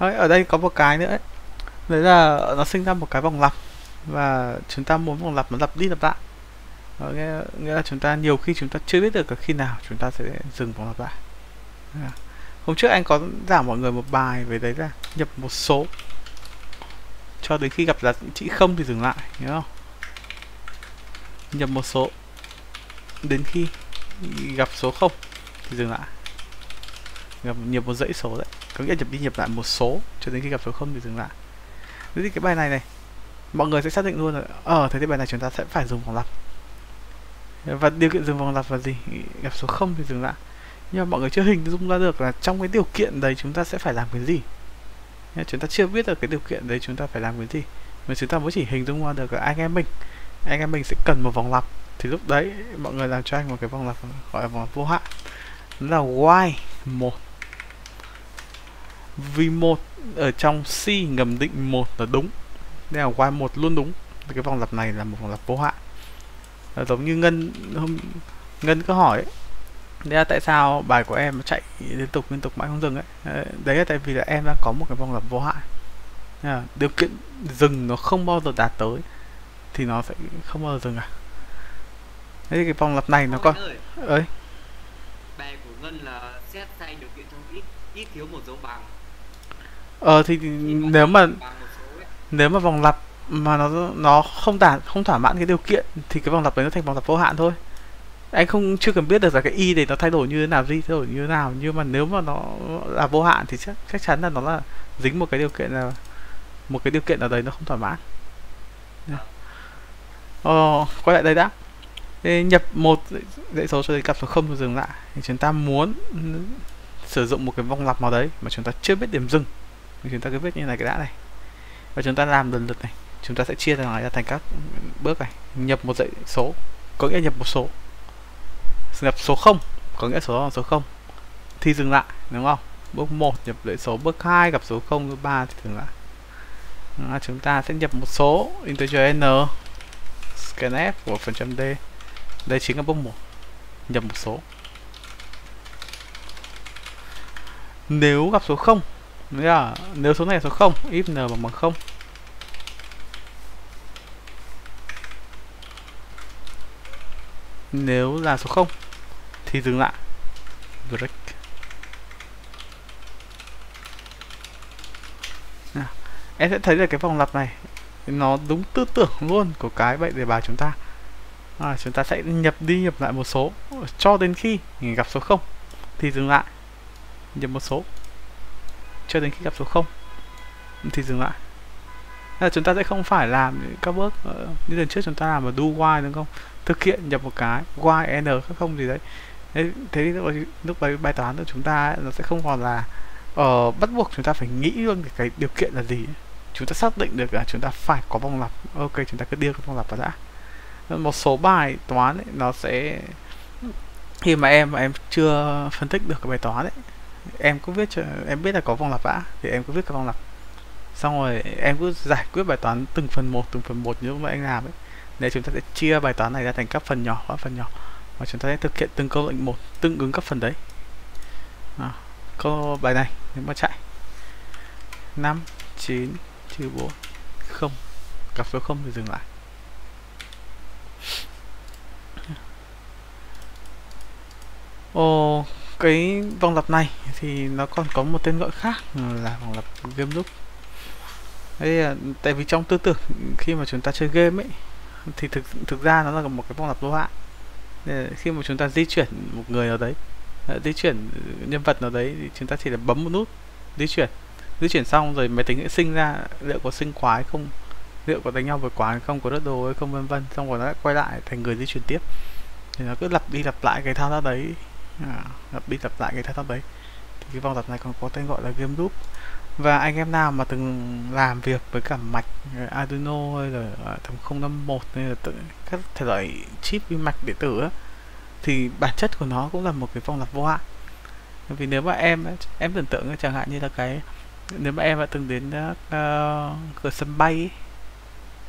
đấy, ở đây có một cái nữa. Ấy. đấy là nó sinh ra một cái vòng lặp và chúng ta muốn vòng lặp nó lặp đi lặp lại. Đó, nghĩa, nghĩa là chúng ta nhiều khi chúng ta chưa biết được là khi nào chúng ta sẽ dừng vòng lặp lại. À. hôm trước anh có giảng mọi người một bài về đấy là nhập một số. Cho đến khi gặp giá trị không thì dừng lại nhớ không? Nhập một số. Đến khi gặp số không thì dừng lại. Nhập nhập một dãy số đấy có nghĩa là nhập đi nhập lại một số, cho đến khi gặp số không thì dừng lại. Thế thì cái bài này này, mọi người sẽ xác định luôn là ờ thế thì bài này chúng ta sẽ phải dùng vòng lặp. Và điều kiện dừng vòng lặp là gì? Gặp số không thì dừng lại. Nhưng mà mọi người chưa hình dung ra được là trong cái điều kiện đấy chúng ta sẽ phải làm cái gì. Chúng ta chưa biết được cái điều kiện đấy chúng ta phải làm cái gì. Mà chúng ta mới chỉ hình dung ra được là anh em mình, anh em mình sẽ cần một vòng lặp. Thì lúc đấy, mọi người làm cho anh một cái vòng lặp gọi là vòng lặp vô hạn. Đó là y một vì một ở trong C ngầm định một là đúng. Đây là y một luôn đúng. Cái vòng lặp này là một vòng lặp vô hạn. Là giống như ngân hôm ngân có hỏi ấy, đấy là tại sao bài của em chạy liên tục liên tục mãi không dừng ấy? Đấy là tại vì là em đã có một cái vòng lặp vô hạn. Điều kiện dừng nó không bao giờ đạt tới thì nó sẽ không bao giờ dừng à. Thế thì cái vòng lặp này nó có ơi, bài của Ngân là xét thay điều kiện trong ít ít thiếu một dấu bằng ờ thì nếu mà nếu mà vòng lặp mà nó nó không đạt không thỏa mãn cái điều kiện thì cái vòng lặp đấy nó thành vòng lặp vô hạn thôi. Anh không chưa cần biết được là cái y này nó thay đổi như thế nào gì thay đổi như thế nào nhưng mà nếu mà nó là vô hạn thì chắc chắc chắn là nó là dính một cái điều kiện là một cái điều kiện nào đấy nó không thỏa mãn. Ờ, quay lại đây đã. Thế nhập một dãy số cho đến cặp số không rồi dừng lại. Thì chúng ta muốn sử dụng một cái vòng lặp nào đấy mà chúng ta chưa biết điểm dừng thì chúng ta cứ viết như này cái đã này. Và chúng ta làm lần lượt này. Chúng ta sẽ chia ra ra thành các bước này. Nhập một dãy số. Có nghĩa nhập một số. Nhập số 0 có nghĩa số là số 0 thì dừng lại đúng không? Bước 1 nhập dãy số. Bước 2 gặp số 0 bước 3 thì dừng lại. À, chúng ta sẽ nhập một số integer n. Scanf của phần trăm d. Đây chính là bước 1 nhập một số. Nếu gặp số 0 nghĩa là nếu số này là số 0 if n bằng bằng 0 nếu là số 0 thì dừng lại. Break. Nào, em sẽ thấy là cái vòng lặp này. Nó đúng tư tưởng luôn của cái bệnh đề bài chúng ta. À, chúng ta sẽ nhập đi nhập lại một số. Cho đến khi gặp số 0 thì dừng lại. Nhập một số cho đến khi gặp số 0 thì dừng lại. Nên là chúng ta sẽ không phải làm các bước uh, như lần trước chúng ta làm ở do while đúng không? Thực hiện nhập một cái while n các không gì đấy. Thế, thì lúc lúc đấy bài toán của chúng ta ấy, nó sẽ không còn là uh, bắt buộc chúng ta phải nghĩ luôn cái, cái điều kiện là gì chúng ta xác định được là chúng ta phải có vòng lặp. Ok chúng ta cứ đưa cái vòng lặp vào đã một số bài toán ấy, nó sẽ khi mà em mà em chưa phân tích được cái bài toán ấy em cứ viết em biết là có vòng lặp vã thì em cứ viết cái vòng lặp. Xong rồi em cứ giải quyết bài toán từng phần một từng phần một như lúc nãy anh làm ấy. Để chúng ta sẽ chia bài toán này ra thành các phần nhỏ các phần nhỏ. Và chúng ta sẽ thực hiện từng câu lệnh một tương ứng các phần đấy. À, câu bài này nếu mà chạy. 5 9 trừ 4 không. Gặp số 0 thì dừng lại. Ồ, cái vòng lặp này thì nó còn có một tên gọi khác là vòng lặp game loop. Đây là tại vì trong tư tưởng khi mà chúng ta chơi game ấy thì thực thực ra nó là một cái vòng lặp vô hạn. Khi mà chúng ta di chuyển một người nào đấy, à, di chuyển nhân vật nào đấy thì chúng ta chỉ là bấm một nút di chuyển. Di chuyển xong rồi máy tính sẽ sinh ra liệu có sinh quái không, liệu có đánh nhau với quái không, có đất đồ hay không vân vân, xong rồi nó lại quay lại thành người di chuyển tiếp. Thì nó cứ lặp đi lặp lại cái thao tác đấy à, lặp đi lặp lại cái thao tác đấy. Thì cái vòng lặp này còn có tên gọi là game loop và anh em nào mà từng làm việc với cả mạch Arduino hay là à, thằng 051 hay là các thể loại chip vi mạch điện tử á, thì bản chất của nó cũng là một cái vòng lặp vô hạn. Vì nếu mà em em tưởng tượng chẳng hạn như là cái nếu mà em đã từng đến uh, cửa sân bay ấy,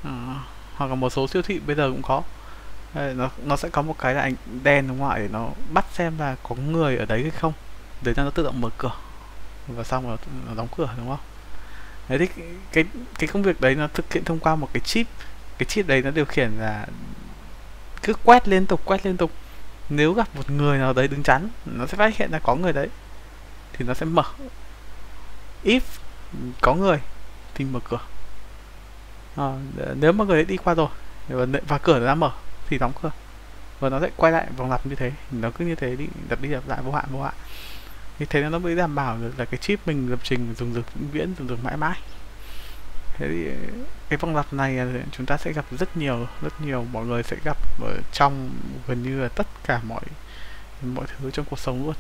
uh, hoặc là một số siêu thị bây giờ cũng có nó nó sẽ có một cái là ảnh đen đúng không ạ? Để nó bắt xem là có người ở đấy hay không. Để cho nó tự động mở cửa. Và xong rồi nó đóng cửa đúng không? Đấy thì cái, cái công việc đấy nó thực hiện thông qua một cái chip. Cái chip đấy nó điều khiển là cứ quét liên tục quét liên tục. Nếu gặp một người nào đấy đứng chắn nó sẽ phát hiện là có người đấy. Thì nó sẽ mở. If có người thì mở cửa. À, nếu mà người đấy đi qua rồi và, và cửa đã mở thì đóng cửa. Và nó sẽ quay lại vòng lặp như thế. Nó cứ như thế đi lặp đi lặp lại vô hạn vô hạn. Như thế nó mới đảm bảo được là cái chip mình lập trình dùng được vĩnh viễn dùng được mãi mãi. Thế thì ờ, cái vòng lặp này ờ, chúng ta sẽ gặp rất nhiều rất nhiều mọi người sẽ gặp ở trong gần như là tất cả mọi mọi thứ trong cuộc sống luôn.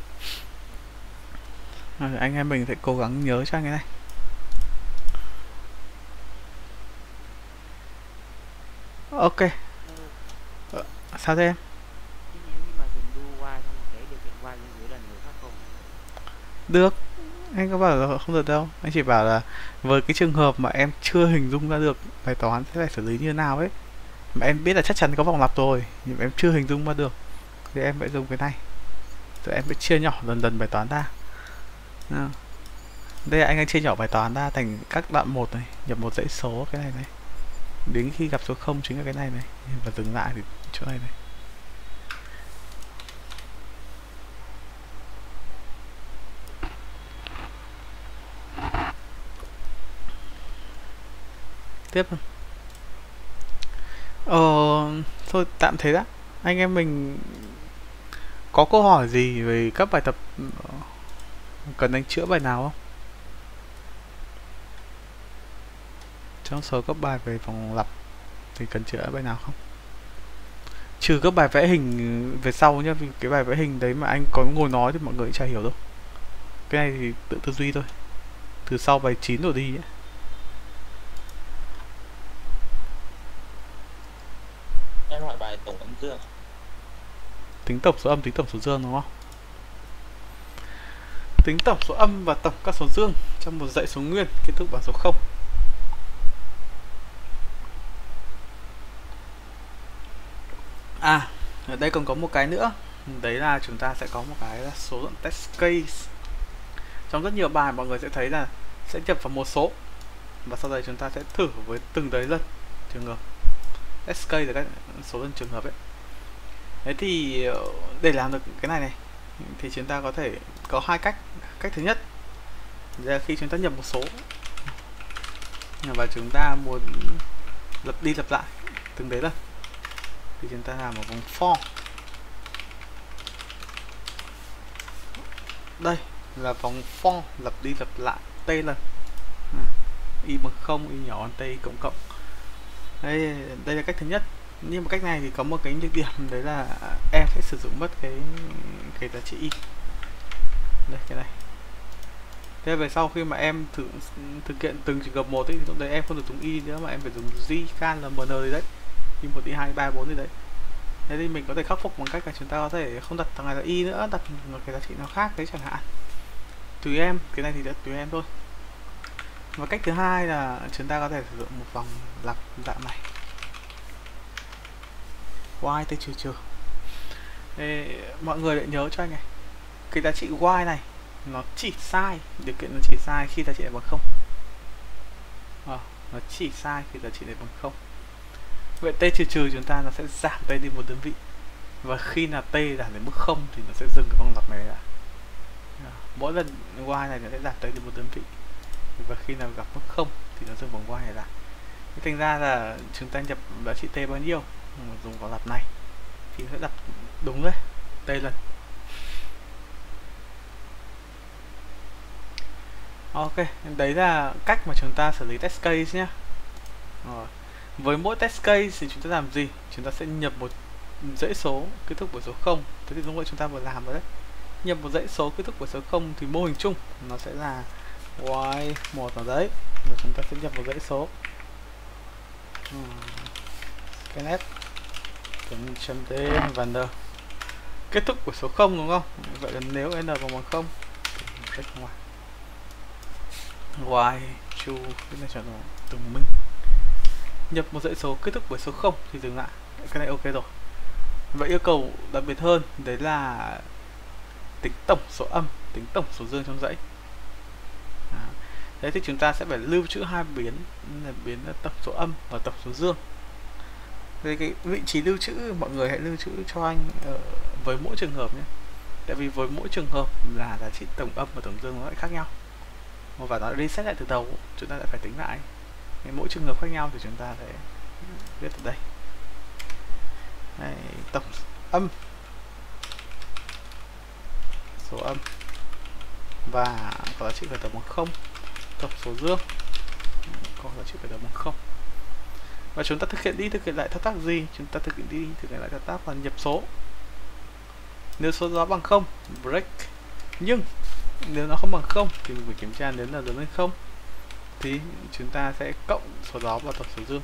Rồi, anh em mình sẽ cố gắng nhớ cho cái này. Ok sao thế em? Được. Anh có bảo là không được đâu. Anh chỉ bảo là với cái trường hợp mà em chưa hình dung ra được bài toán sẽ phải xử lý như nào ấy mà em biết là chắc chắn có vòng lặp rồi nhưng mà em chưa hình dung ra được thì em phải dùng cái này. Rồi em phải chia nhỏ dần dần bài toán ra. À. đây là anh đang chia nhỏ bài toán ra thành các đoạn một này nhập một dãy số cái này này đến khi gặp số 0 chính là cái này này. Và dừng lại thì chỗ này này. Tiếp không ờ thôi, tạm thế đã. Anh em mình có câu hỏi gì về các bài tập ờ, cần anh chữa bài nào không? Trong số các bài về vòng lặp thì cần chữa bài nào không? Trừ các bài vẽ hình về sau nhá vì cái bài vẽ hình đấy mà anh có ngồi nói thì mọi người chả hiểu đâu. Cái này thì tự tư duy thôi. Từ sau bài 9 rồi đi ấy. em hỏi bài tổng âm dương. Tính tổng số âm tính tổng số dương đúng không? Tính tổng số âm và tổng các số dương trong một dãy số nguyên kết thúc bằng số 0 à ở đây còn có một cái nữa. Đấy là chúng ta sẽ có một cái là số lượng test case. Trong rất nhiều bài mọi người sẽ thấy là sẽ nhập vào một số. Và sau đây chúng ta sẽ thử với từng đấy lần trường hợp. Test case là các số lần trường hợp ấy. Thế thì ờ, để làm được cái này này, thì chúng ta có thể có hai cách. Cách thứ nhất là khi chúng ta nhập một số. Và chúng ta muốn lập đi lập lại từng đấy lần thì chúng ta làm một vòng for đây là vòng for lập đi lập lại t lần. À, y bằng không y nhỏ t y cộng cộng. Đây đây là cách thứ nhất. Nhưng mà cách này thì có một cái nhược điểm đấy là em sẽ sử dụng mất cái cái giá trị y. Đây cái này. Thế về sau khi mà em thử thực hiện từng trường hợp một ấy, thì lúc đấy em không được dùng y nữa mà em phải dùng z can là mn đấy y một y hai ba bốn gì đấy. Thế thì mình có thể khắc phục bằng cách là chúng ta có thể không đặt thằng này là y nữa đặt một cái giá trị nào khác đấy chẳng hạn. Tùy em cái này thì đã tùy em thôi. Và cách thứ hai là chúng ta có thể sử dụng một vòng lặp dạng này y t trừ trừ. Ê, mọi người lại nhớ cho anh này. Cái giá trị y này nó chỉ sai điều kiện nó chỉ sai khi giá trị này bằng không. À, nó chỉ sai khi giá trị này bằng không vậy t trừ trừ chúng ta nó sẽ giảm t đi một đơn vị. Và khi là t giảm đến mức không thì nó sẽ dừng cái vòng lặp này lại. Mỗi lần y này nó sẽ giảm t đi một đơn vị. Và khi nào gặp mức không thì nó dừng vòng y này lại. Thành ra là chúng ta nhập giá trị t bao nhiêu? Dùng vòng lặp này thì sẽ đặt đúng đấy, t lần. Ok, đấy là cách mà chúng ta xử lý test case nhé rồi với mỗi test case thì chúng ta làm gì? Chúng ta sẽ nhập một dãy số kết thúc bởi số 0 thế thì đúng như chúng ta vừa làm rồi đấy. Nhập một dãy số kết thúc bởi số 0 thì mô hình chung nó sẽ là y một ở đấy. Và chúng ta sẽ nhập một dãy số. Cái chấm t và n. Kết thúc của số 0 đúng không? Vậy là nếu n bằng bằng không thì cách ngoài. Y chu, cái này chọn tùng minh nhập một dãy số kết thúc bởi số 0 thì dừng lại. Cái này ok rồi. Vậy yêu cầu đặc biệt hơn, đấy là tính tổng số âm, tính tổng số dương trong dãy. À, thế thì chúng ta sẽ phải lưu trữ hai biến là biến là tổng số âm và tổng số dương. Thì cái vị trí lưu trữ, mọi người hãy lưu trữ cho anh ở với mỗi trường hợp nhé. Tại vì với mỗi trường hợp là giá trị tổng âm và tổng dương nó lại khác nhau. Và nó reset lại từ đầu, chúng ta lại phải tính lại thì mỗi trường hợp khác nhau thì chúng ta sẽ viết ở đây. Này, tổng âm. Số âm. Và có giá trị khởi đầu bằng không. Tổng số dương. Có giá trị khởi đầu bằng không. Và chúng ta thực hiện đi, thực hiện lại thao tác gì? Chúng ta thực hiện đi, thực hiện lại thao tác là nhập số. Nếu số đó bằng không, break. Nhưng, nếu nó không bằng không thì mình phải kiểm tra nếu là lớn hơn không thì chúng ta sẽ cộng số đó vào tổng số dương.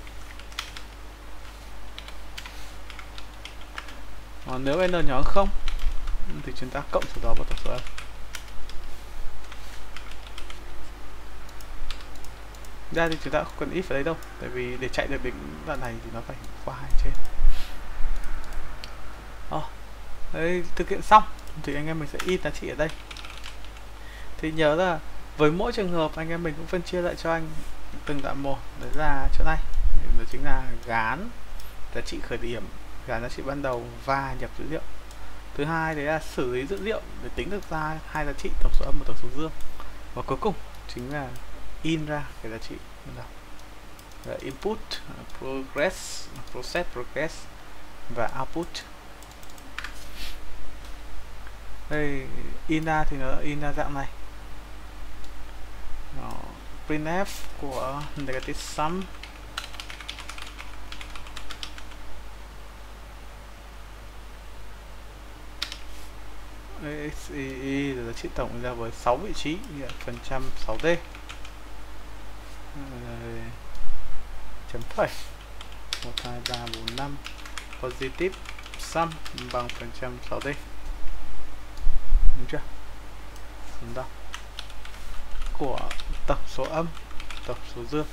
Còn nếu n nhỏ hơn không thì chúng ta cộng số đó vào tổng số âm ra thì chúng ta không cần ít ở đây đâu tại vì để chạy được đến đoạn này thì nó phải qua hai trên. Oh, đấy thực hiện xong. Thì anh em mình sẽ in giá trị ở đây. Thì nhớ là với mỗi trường hợp, anh em mình cũng phân chia lại cho anh từng đoạn một. Đấy là chỗ này. Đó chính là gán, giá trị khởi điểm, gán giá trị ban đầu và nhập dữ liệu. Thứ hai đấy là xử lý dữ liệu để tính được ra hai giá trị tổng số âm và tổng số dương. Và cuối cùng chính là in ra cái giá trị là input, progress, process, progress và output. Đây, in ra thì nó in ra dạng này. Đó, printf của negative sum. XEE là giá trị tổng ra với 6 vị trí phần trăm 6D chấm phẩy. 1 2 3 4 5 positive sum bằng phần trăm 6D đúng chưa? Chúng ta của tổng số âm tổng số dương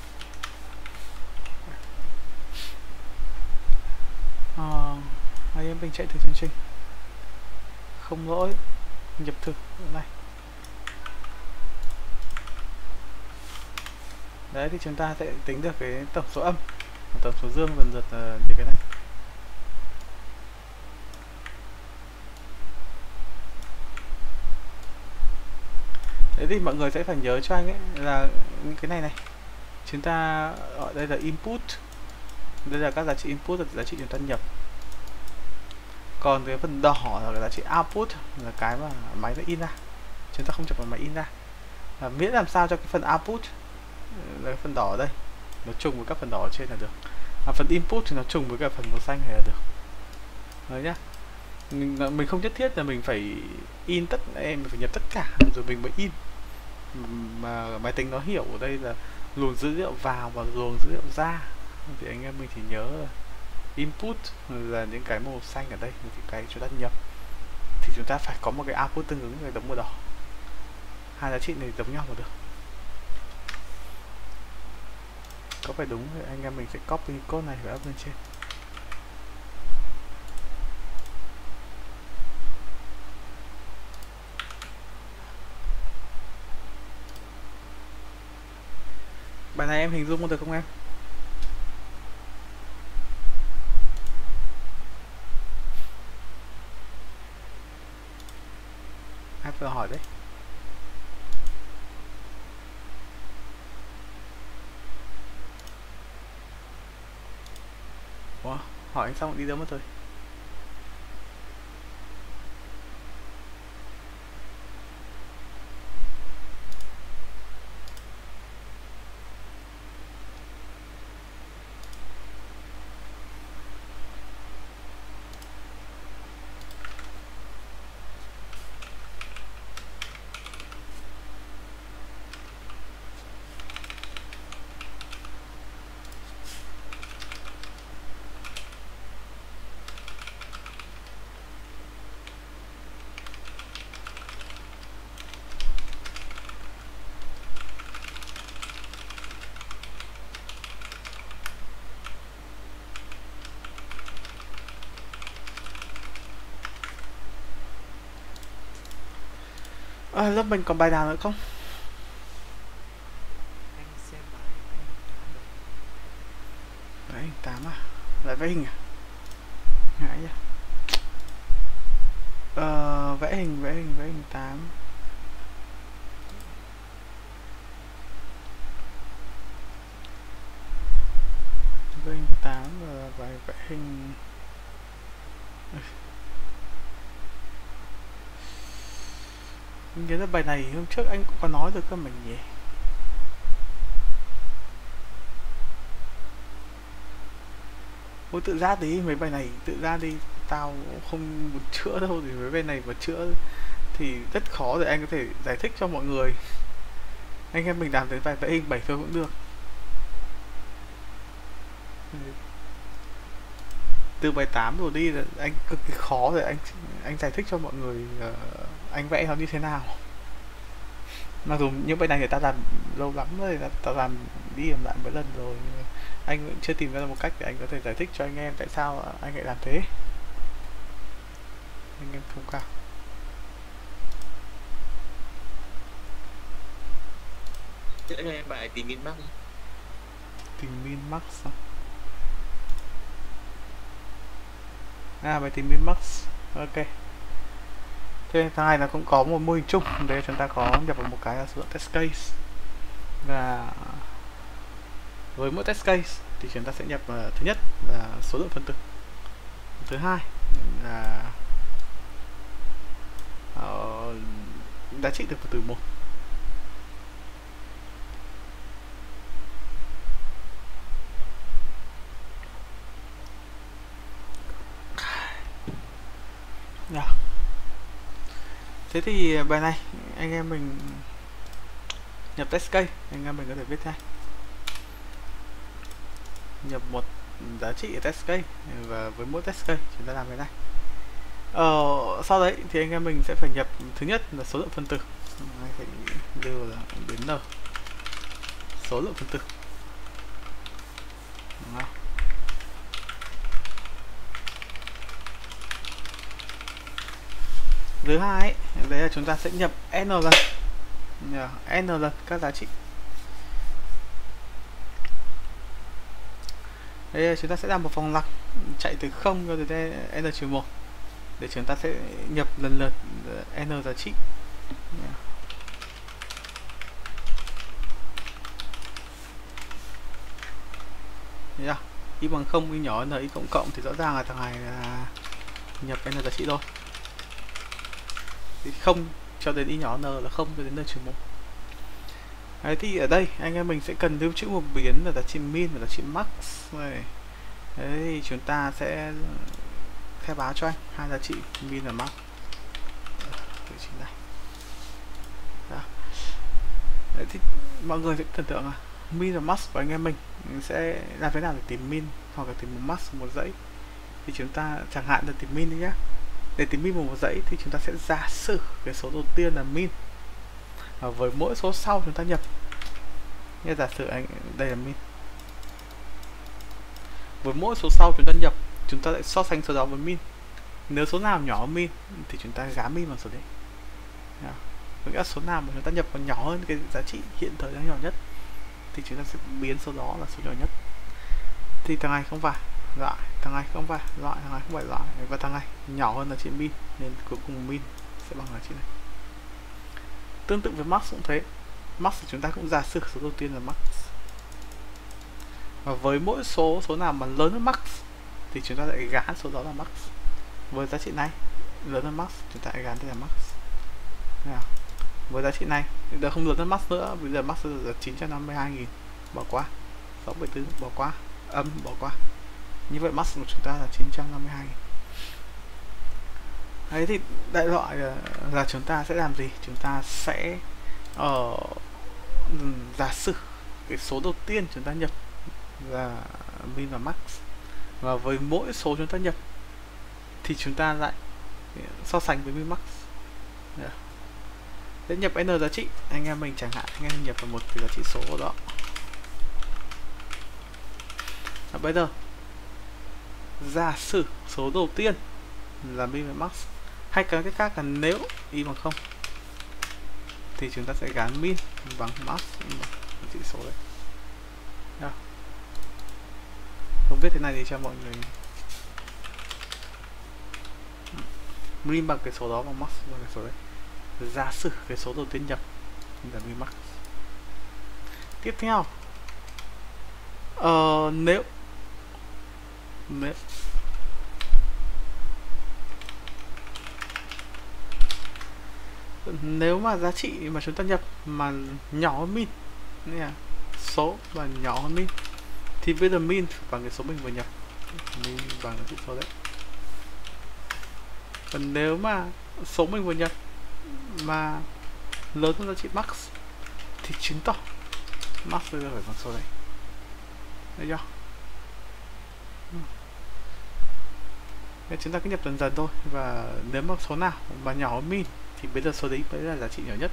à, ờ, anh em mình chạy thử chương trình. Không lỗi nhập thực này. Đấy thì chúng ta sẽ tính được cái tổng số âm. Tổng số dương dần dần như cái này. Thì mọi người sẽ phải nhớ cho anh ấy là cái này này. Chúng ta ở đây là input. Đây là các giá trị input là giá trị chúng ta nhập. Còn cái phần đỏ là cái giá trị output là cái mà máy nó in ra. Chúng ta không chụp vào máy in ra. Là miễn làm sao cho cái phần output ừ, là cái phần đỏ ở đây nó trùng với các phần đỏ ở trên là được. À, phần input thì nó trùng với cả phần màu xanh này là được. Đấy nhá. Mình, mình không nhất thiết là mình phải in tất em phải nhập tất cả rồi mình mới in mà máy tính nó hiểu ở đây là luồng dữ liệu vào và luồng dữ liệu ra. Thì anh em mình chỉ nhớ là input là những cái màu xanh ở đây, những cái chúng ta nhập. Thì chúng ta phải có một cái output tương ứng với đống màu đỏ. Hai giá trị này giống nhau mà được. Có phải đúng thì anh em mình sẽ copy code này và up lên trên. Bài này em hình dung được không em? Hát vừa hỏi đấy? Ủa, hỏi anh xong đi đâu mất rồi? à, lớp mình còn bài nào nữa không? Bảy hình tám à? Lại vẽ hình à? Ngại vậy à, ờ, vẽ hình vẽ hình vẽ hình tám. Nhớ là bài này hôm trước anh cũng có nói rồi cơ mình nhỉ? Ôi tự ra tí mấy bài này tự ra đi Tao không muốn chữa đâu Thì mấy bài này mà chữa Thì rất khó để anh có thể giải thích cho mọi người. Anh em mình làm đến bài vẽ hình 7 thôi cũng được. Từ bài 8 rồi đi là anh cực kỳ khó để anh anh giải thích cho mọi người uh, anh vẽ nó như thế nào? Mặc dù những bài này người ta làm lâu lắm rồi ta làm đi làm lại mấy lần rồi anh cũng chưa tìm ra một cách để anh có thể giải thích cho anh em tại sao anh lại làm thế. Anh em thông cảm. Chữa cho em bài tìm min max tìm min max sao? À bài tìm min max ok thế thứ hai là cũng có một mô hình chung. Để chúng ta có nhập vào một cái là sử dụng test case. Và với mỗi test case thì chúng ta sẽ nhập uh, thứ nhất là số lượng phân tử. Thứ hai là uh, giá trị từ phần tử một Yeah. Dạ. Thế thì bài này anh em mình nhập test case anh em mình có thể viết thay nhập một giá trị ở test case và với mỗi test case chúng ta làm cái này. Ờ, sau đấy thì anh em mình sẽ phải nhập thứ nhất là số lượng phân tử. Anh phải đưa là biến n. Số lượng phân tử. Đúng không? Thứ hai đấy là chúng ta sẽ nhập n lần. N lần các giá trị. Đây chúng ta sẽ làm một vòng lặp, chạy từ 0 cho đến n trừ 1 để chúng ta sẽ nhập lần lượt ờ, n giá trị. Yeah. y bằng 0 y nhỏ n y cộng cộng thì rõ ràng là thằng này là nhập n giá trị thôi thì không cho đến y nhỏ n là không cho đến n trừ một. Đấy, thì ở đây anh em mình sẽ cần lưu trữ một biến là giá trị min và giá trị max. Này Đấy, thì chúng ta sẽ khai báo cho anh. Hai giá trị min và max. Vị trí này. Đó. Đấy, thì mọi người sẽ tưởng tượng là min và max của anh em mình sẽ làm thế nào để tìm min hoặc là tìm một max một dãy. Thì chúng ta chẳng hạn là tìm min đi nhé để tìm min một dãy thì chúng ta sẽ giả sử cái số đầu tiên là min. Và với mỗi số sau chúng ta nhập. Như giả sử anh, đây là min. Với mỗi số sau chúng ta nhập, chúng ta lại so sánh số đó với min. Nếu số nào nhỏ hơn min thì chúng ta gá min vào số đấy. Với các số nào mà chúng ta nhập còn nhỏ hơn cái giá trị hiện thời đang nhỏ nhất thì chúng ta sẽ biến số đó là số nhỏ nhất. Thì thằng này không phải loại, thằng này không phải, loại, thằng này không phải loại. Và thằng này nhỏ hơn là 9 min, nên cuối cùng min sẽ bằng là 9 này. Tương tự với max cũng thế. Max thì chúng ta cũng giả sử số đầu tiên là max. Và với mỗi số số nào mà lớn hơn max, thì chúng ta lại gán số đó là max. Với giá trị này, lớn hơn max, chúng ta lại gán đây là max. Nào. với giá trị này, giờ không lớn hơn max nữa, bây giờ max là 952 nghìn, bỏ qua. 674 bỏ qua. Âm, bỏ qua như vậy max của chúng ta là 952 Đấy thì đại loại là, là chúng ta sẽ làm gì? Chúng ta sẽ uh, giả sử cái số đầu tiên chúng ta nhập là min và max và với mỗi số chúng ta nhập thì chúng ta lại ờ, so sánh với min max yeah. Để nhập n giá trị anh em mình chẳng hạn anh em nhập vào một cái giá trị số đó à, bây giờ giả sử số đầu tiên là min và max hay cái cách khác là nếu y bằng không thì chúng ta sẽ gắn min bằng max chỉ số đấy. Đó. biết thế này thì cho mọi người min bằng cái số đó và max bằng cái số đấy. Giả sử cái số đầu tiên nhập là min max. Tiếp theo. Ờ, nếu nếu nếu mà giá trị mà chúng ta nhập mà nhỏ hơn min nên là số và nhỏ hơn min, thì bây giờ min bằng cái số mình vừa nhập. Min bằng cái chữ số đấy. Còn nếu mà số mình vừa nhập mà lớn hơn giá trị max, thì chứng tỏ max bây giờ phải bằng số đấy. Được chưa? Nên chúng ta cứ nhập dần dần thôi. Và nếu mà số nào mà nhỏ hơn min thì bây giờ số đấy mới là giá trị nhỏ nhất.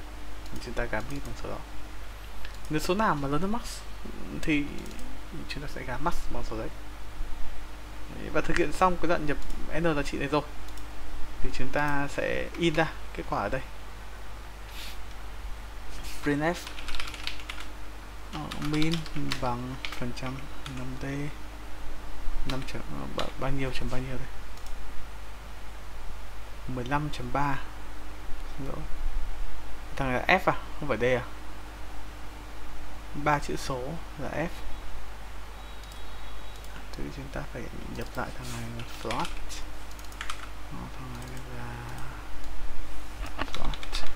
Chúng ta gắn min bằng số đó. Nếu số nào mà lớn hơn max thì chúng ta sẽ gắn max bằng số đấy. Và thực hiện xong cái đoạn nhập n giá trị này rồi thì chúng ta sẽ in ra kết quả ở đây. Printf uh, min bằng phần trăm 5d 5 chấm bao, bao nhiêu chấm bao nhiêu đây 15.3 rồi thằng này là F à không phải D à? Ba chữ số là F. Thì chúng ta phải nhập lại thằng này là float Đó, ờ, thằng này là float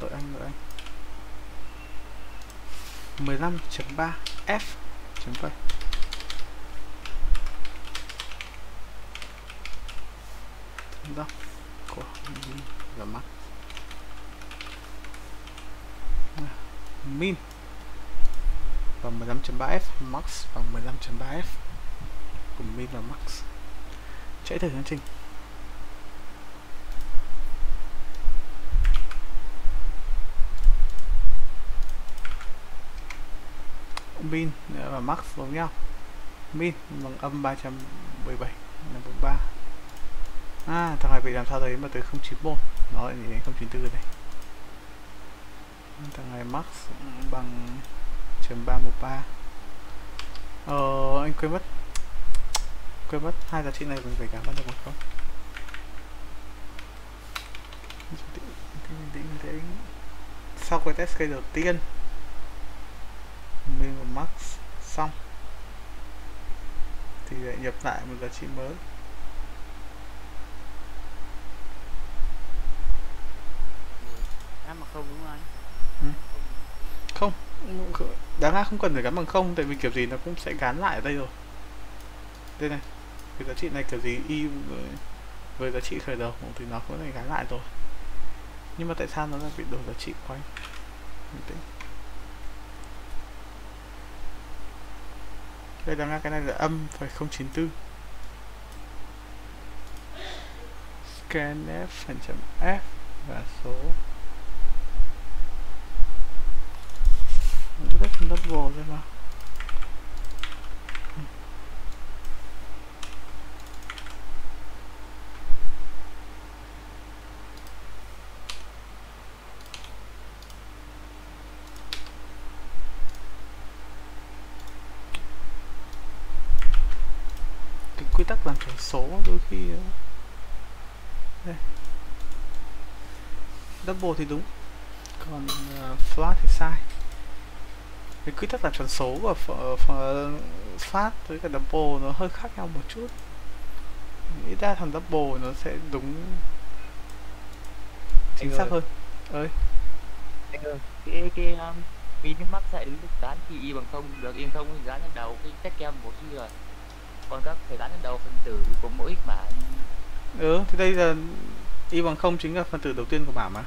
đội anh đội anh. 15.3 F. Chấm phẩy. Đó. Của và mắt. Min. Bằng 15.3f max bằng 15.3f cùng min và max. Chạy thử chương trình. Min ờ, và max giống nhau. Min bằng âm 317 là 43 à thằng này bị làm sao đấy mà tới 091 nó lại đến 094 rồi đây thằng này max bằng chấm 313 ờ anh quên mất. Quên mất, hai giá trị này mình phải cả bắt được một không? Sau cái test case đầu tiên, mình và max xong. Thì lại nhập lại một giá trị mới. Em mà không đúng không anh? Ừ. không. Đáng ra không cần phải gắn bằng không tại vì kiểu gì nó cũng sẽ gắn lại ở đây rồi. Đây này cái giá trị này kiểu gì y với, với giá trị khởi đầu thì nó cũng phải gắn lại rồi. Nhưng mà tại sao nó lại bị đổi giá trị quanh đây đáng ra cái này là âm phải 094 scanf phần chấm f và số rất double rồi mà cái quy tắc làm chuẩn số đôi khi ờ, đây. Double thì đúng còn uh, flat thì sai cái quy tắc làm tròn số ph- phát với cả double nó hơi khác nhau một chút. Nghĩ ra thằng double nó sẽ đúng chính xác hơn. Ơi. Anh ơi cái cái um, min với max sẽ đứng được dán khi y bằng không được yên không thì dán lên đầu cái test kem một khi rồi. Còn các phải dán lên đầu phần tử của mỗi x mã. Ừ thì đây là y bằng không chính là phần tử đầu tiên của bảng mà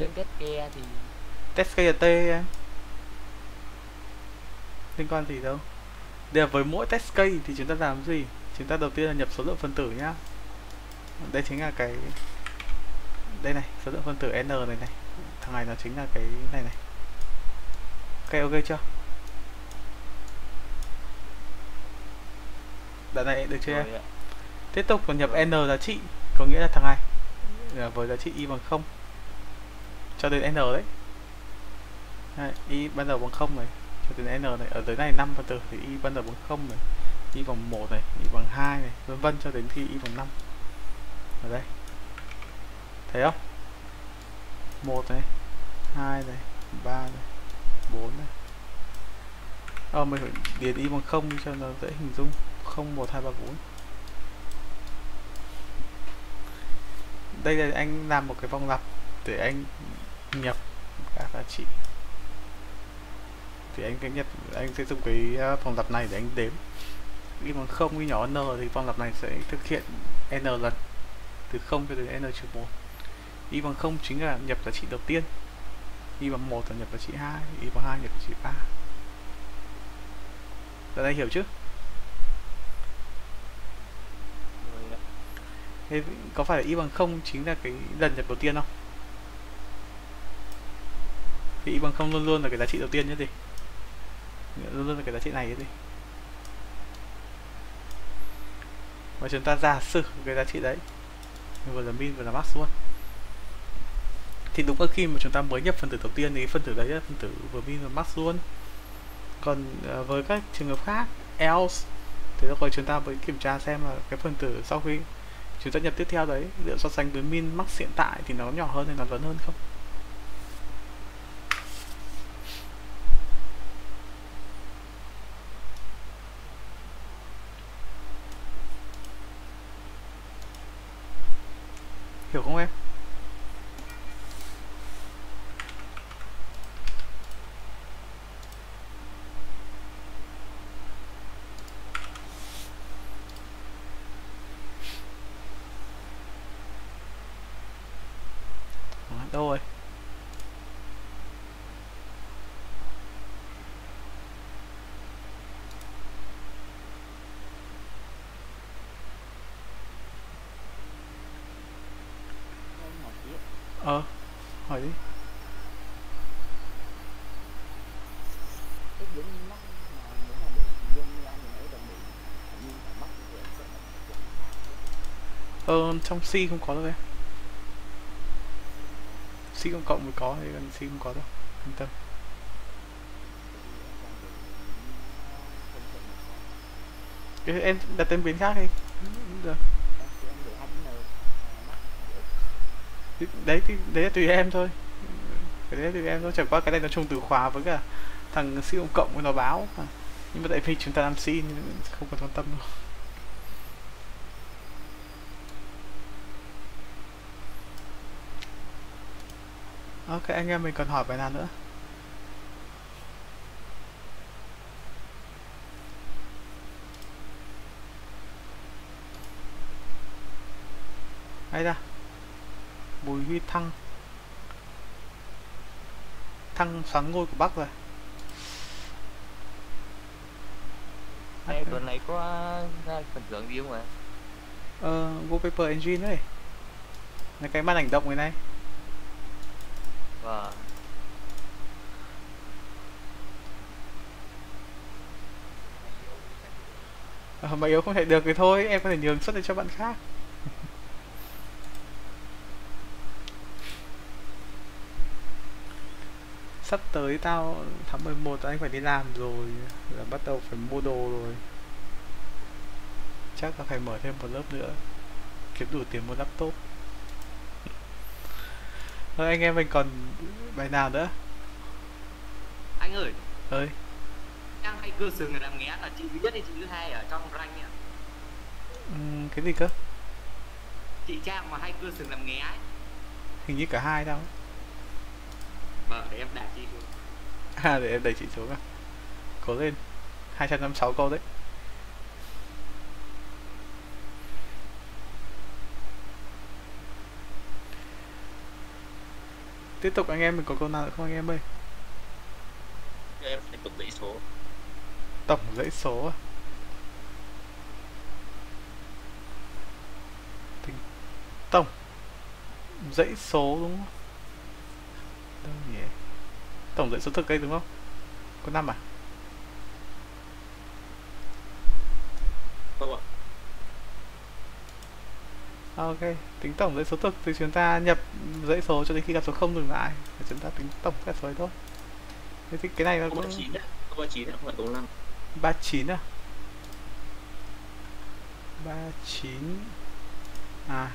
lên test ke thì test cây là t liên quan gì đâu. Đây là với mỗi test cây thì chúng ta làm gì? Chúng ta đầu tiên là nhập số lượng phân tử nhá. Đây chính là cái đây này số lượng phân tử n này này. Thằng này nó chính là cái này này. Ok ok chưa? Đoạn này được chưa? Em tiếp tục còn nhập n giá trị có nghĩa là thằng này là với giá trị y bằng không cho đến n đấy. Y ban đầu bằng không này. Cho đến n này. Ở dưới này 5 phần tử thì y ban đầu bằng không này. Y bằng 1 này. Y bằng 2 này. Vân vân cho đến khi y bằng 5 ở đây. Thấy không? Một này. Hai này. Ba này. Bốn này. Ờ mình phải điền y bằng không cho nó dễ hình dung. Không, một, hai, ba, bốn. Đây là anh làm một cái vòng lặp để anh nhập các giá trị thì anh sẽ nhập anh sẽ dùng cái à, phòng vòng lặp này để anh đếm. Khi bằng không ghi nhỏ n thì phòng lặp này sẽ thực hiện n lần, từ 0 cho đến n trừ 1 y bằng 0 chính là nhập giá trị đầu tiên. Y bằng 1 là nhập giá trị 2 y bằng 2 nhập giá trị 3 Giờ đây hiểu chứ? Thế có phải là y bằng 0 chính là cái lần nhập đầu tiên không? Thì y bằng không luôn luôn là cái giá trị đầu tiên nhất gì? Luôn luôn là cái giá trị này nhất gì? Và chúng ta giả sử cái giá trị đấy, vừa là min, vừa là max luôn thì đúng là khi mà chúng ta mới nhập phần tử đầu tiên thì phân tử đấy là phân tử vừa min vừa max luôn còn à, với các trường hợp khác, else, thì lúc đấy chúng ta mới kiểm tra xem là cái phần tử sau khi chúng ta nhập tiếp theo đấy liệu so sánh với min max hiện tại thì nó nhỏ hơn hay nó lớn hơn không hiểu không em Đó, đâu rồi Em hỏi tí ạ. ờ hỏi đi cái giống như mắc mà nếu mà để dân như anh thì nãy đồng bị như phải mắc thì em sẽ ờ trong C không có đâu em. C cộng cộng mới có thì còn C không có đâu yên tâm. Cái- em đặt tên biến khác đi. Được em sẽ em để hai chữ N mắc đấy thì đấy là tùy em thôi. Cái đấy là tùy em thôi. Chẳng qua cái này nó chung từ khóa với cả thằng siêu cộng cộng của nó báo. Mà. nhưng mà tại vì chúng ta làm xin không cần quan tâm đâu. Ok anh em mình còn hỏi bài nào nữa? Ai ra Bùi Huy Thăng. Thăng sáng ngôi của Bắc rồi. Này tuần này có ra phần thưởng gì không ạ? Ờ, Wallpaper Engine đấy. Là cái màn ảnh động này này. Và ờ, Mà yếu không thể được thì thôi Em có thể nhường suất để cho bạn khác tới tao tháng 11 anh phải đi làm rồi là bắt đầu phải mua đồ rồi. Chắc là phải mở thêm một lớp nữa Kiếm đủ tiền mua laptop. Thôi anh em mình còn bài nào nữa? Anh ơi. Ơi. Trang hay cưa sừng làm nghé là chị thứ nhất hay chị thứ hai ở trong rank ạ? Ừm, cái gì cơ? Chị trang mà hay cưa sừng làm nghé ấy. Hình như cả hai đâu vâng để em đả chị xuống. À để em đẩy chị xuống à? Cố lên. 256 câu đấy. Tiếp tục anh em mình có câu nào nữa không anh em ơi? Em phải tổng dãy số. Tổng dãy số à? Tính tổng dãy số đúng không tổng dãy số thực đây đúng không? Có năm à? Không ạ. À, ok. Tính tổng dãy số thực thì chúng ta nhập dãy số cho đến khi gặp số không dừng lại. Và chúng ta tính tổng các số ấy thôi. Thế thì cái này là cũng chín á không ba chín á không phải bốn năm. 39 à? 39 à.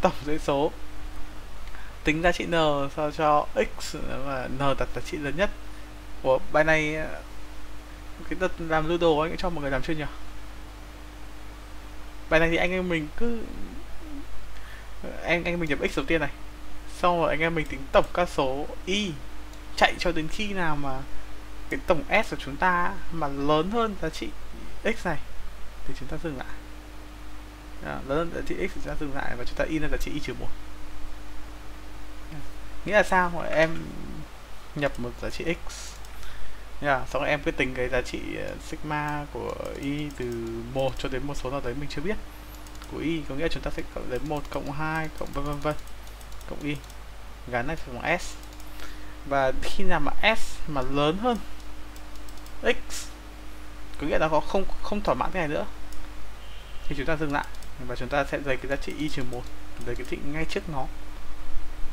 Tổng dãy số tính giá trị n sao cho x và n đặt giá trị lớn nhất của bài này cái đợt làm lưu đồ anh cũng cho mọi người làm chưa nhỉ? Bài này thì anh em mình cứ anh anh mình nhập x đầu tiên này xong rồi anh em mình tính tổng các số y chạy cho đến khi nào mà cái tổng s của chúng ta mà lớn hơn giá trị x này thì chúng ta dừng lại. À, lớn hơn giá trị x thì chúng ta dừng lại và chúng ta in ra giá trị y trừ một nghĩa là sao? Hỏi em nhập một giá trị x. Yeah, xong rồi em cứ tính cái giá trị ờ, sigma của y từ 1 cho đến một số nào đấy mình chưa biết. Của y có nghĩa là chúng ta sẽ cộng lấy 1 cộng 2 cộng vân vân vân cộng y. Gắn này bằng s. Và khi nào mà s mà lớn hơn x có nghĩa là nó không không thỏa mãn cái này nữa thì chúng ta dừng lại và chúng ta sẽ lấy cái giá trị y trừ một lấy cái thịnh ngay trước nó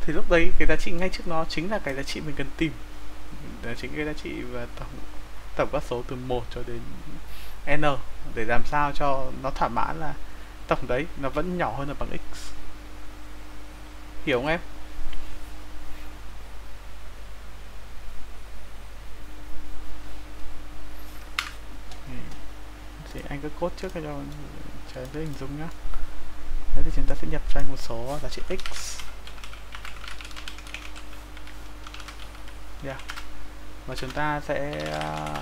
thì lúc đấy cái giá trị ngay trước nó chính là cái giá trị mình cần tìm. Đó chính cái giá trị và tổng tổng các số từ 1 cho đến n để làm sao cho nó thỏa mãn là tổng đấy nó vẫn nhỏ hơn là bằng x. Hiểu không em? Thì anh cứ cốt trước cho cho dễ hình dung nhá. Đấy thì chúng ta sẽ nhập cho anh một số giá trị x. yeah. và chúng ta sẽ à,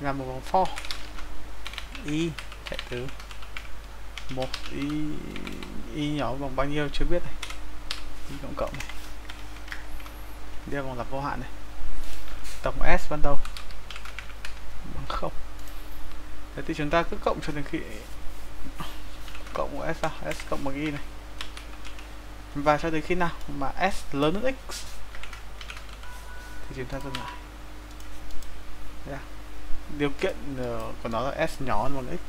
làm một vòng for y, chạy từ. Một, y y nhỏ bằng bao nhiêu chưa biết này. Y cộng cộng này. Đi vòng lặp vô hạn này. Tổng s ban đầu bằng không. Thế thì chúng ta cứ cộng cho đến khi cộng s ra. S cộng bằng y này. Và cho đến khi nào mà s lớn hơn x? Thì chúng ta dừng lại dạ. yeah. điều kiện ờ, của nó là s nhỏ hơn bằng x.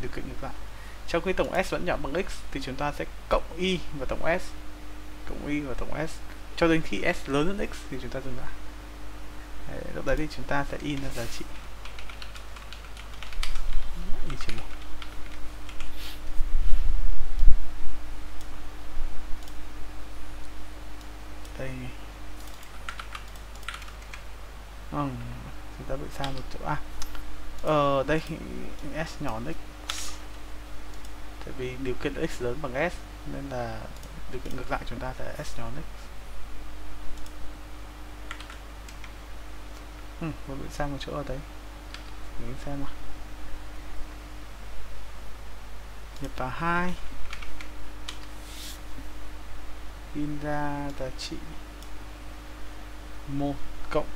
Điều kiện ngược lại. Trong khi tổng s vẫn nhỏ bằng x thì chúng ta sẽ cộng y và tổng s. Cộng y và tổng s. Cho đến khi s lớn hơn x thì chúng ta dừng lại. Đấy, lúc đấy thì chúng ta sẽ in ra giá trị y trừ một đây ừ, chúng ta bị sai một chỗ à ờ đây s nhỏ hơn x. Tại vì điều kiện x lớn bằng s nên là điều kiện ngược lại chúng ta sẽ s nhỏ hơn x. Ừ, mình bị một chỗ ở đấy mình xem nào. Nhập vào hai. In ra giá trị một cộng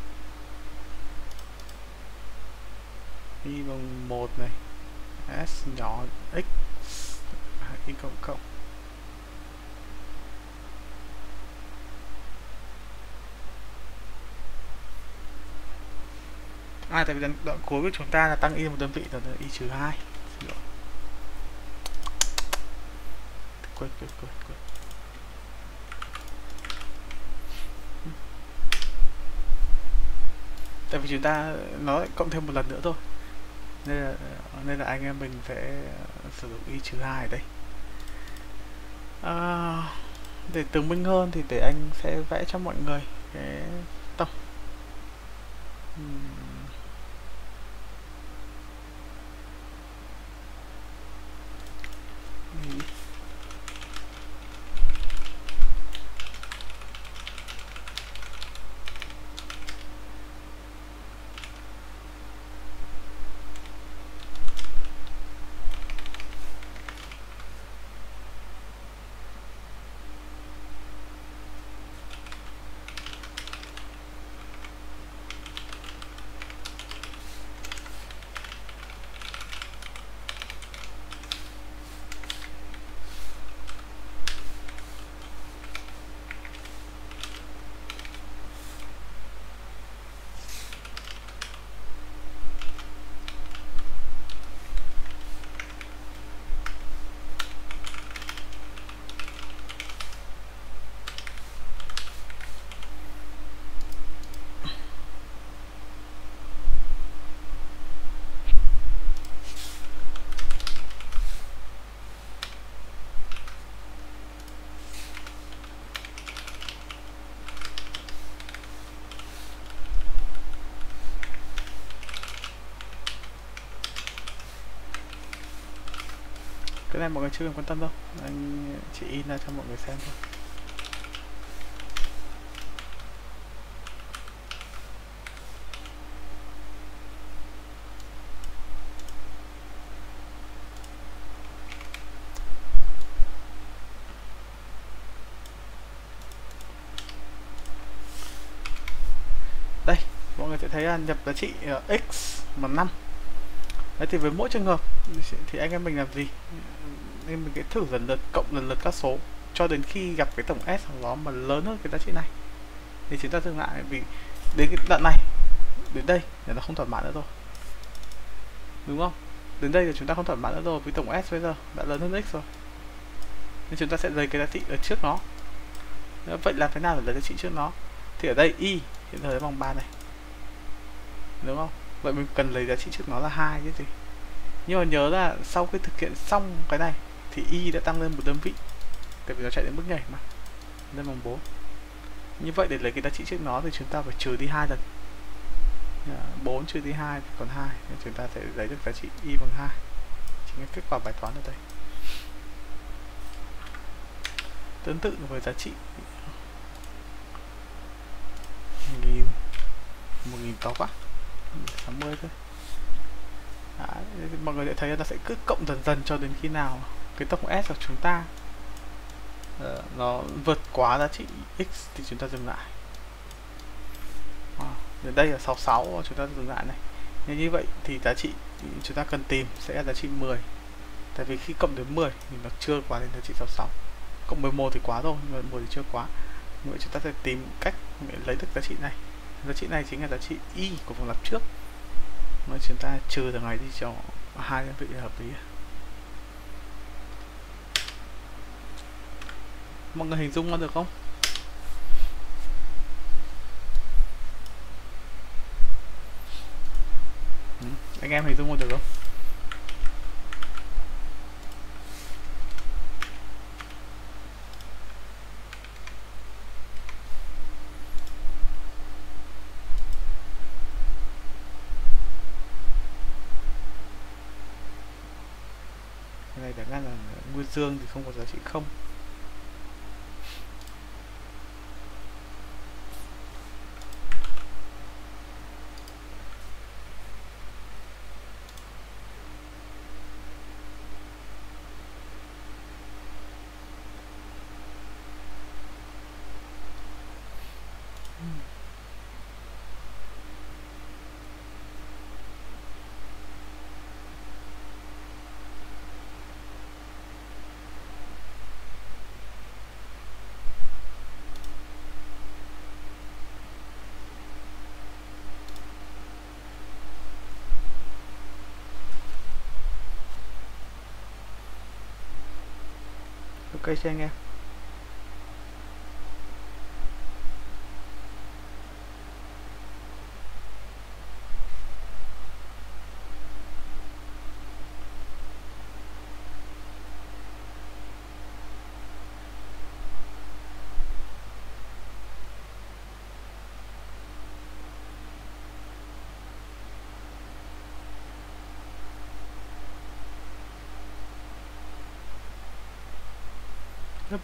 y bằng một này. S nhỏ x. Y cộng cộng. À tại vì đoạn, đoạn cuối của chúng ta là tăng y một đơn vị là y trừ hai. Quên quên quên quên. Tại vì chúng ta nó lại cộng thêm một lần nữa thôi nên là ờ, nên là anh em mình sẽ ờ, sử dụng y trừ hai đây à, để tường minh hơn thì để anh sẽ vẽ cho mọi người cái tổng uhm. Cái này mọi người chưa cần quan tâm đâu. Anh chỉ in ra cho mọi người xem thôi. Đây, mọi người sẽ thấy là nhập giá trị ờ, x bằng 5 đấy, thì với mỗi trường hợp, thì anh em mình làm gì? Nên mình sẽ thử lần lượt, cộng lần lượt các số, cho đến khi gặp cái tổng s của nó mà lớn hơn cái giá trị này. Thì chúng ta dừng lại vì đến cái đoạn này, đến đây là nó không thỏa mãn nữa rồi. Đúng không? Đến đây là chúng ta không thỏa mãn nữa rồi với tổng s bây giờ đã lớn hơn x rồi. Nên chúng ta sẽ lấy cái giá trị ở trước nó. Vậy làm thế nào để lấy giá trị trước nó? Thì ở đây y hiện thời bằng 3 này. Đúng không? Vậy mình cần lấy giá trị trước nó là hai chứ gì. Nhưng mà nhớ là sau khi thực hiện xong cái này thì y đã tăng lên một đơn vị tại vì nó chạy đến bước nhảy mà lên bằng 4 như vậy để lấy cái giá trị trước nó thì chúng ta phải trừ đi hai lần. Ờ, 4 trừ đi 2 còn 2 nên chúng ta sẽ lấy được giá trị y bằng 2 chính là kết quả bài toán ở đây. Tương tự với giá trị 1000 1000 to quá. 60 thôi. Đấy, mọi người sẽ thấy là nó sẽ cứ cộng dần dần cho đến khi nào cái tổng S của chúng ta uh, nó vượt quá giá trị X thì chúng ta dừng lại. À, đến đây là 66 chúng ta dừng lại này. Nên như vậy thì giá trị chúng ta cần tìm sẽ là giá trị 10 tại vì khi cộng đến 10 thì nó chưa quá đến giá trị 66 cộng 11 thì quá rồi nhưng mà 11 thì chưa quá. Như vậy chúng ta sẽ tìm cách để lấy được giá trị này. Giá trị này chính là giá trị y của vùng lặp trước. Mà chúng ta trừ từ ngày đi cho hai đơn vị hợp lý à. Mọi người hình dung ra được không? Ừ, anh em hình dung ra được không? Cái này chẳng hạn là nguyên dương thì không có giá trị không. Ok cho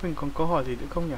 mình còn câu hỏi gì nữa không nhỉ?